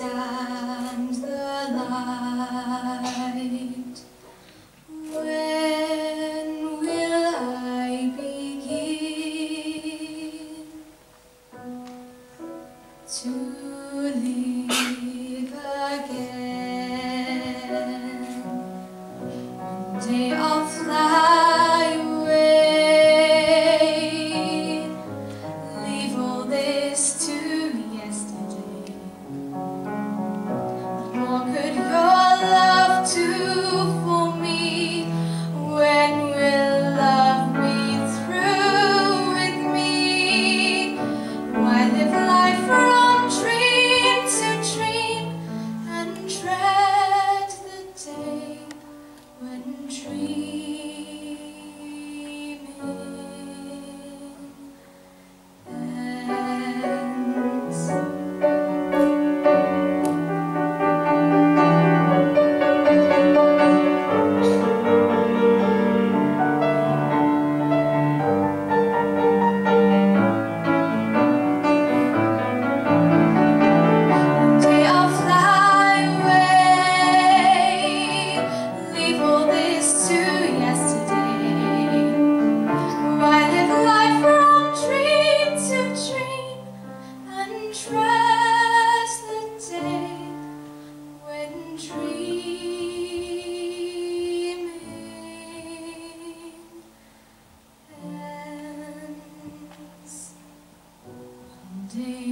stands the light. When will I begin to live? When trees day.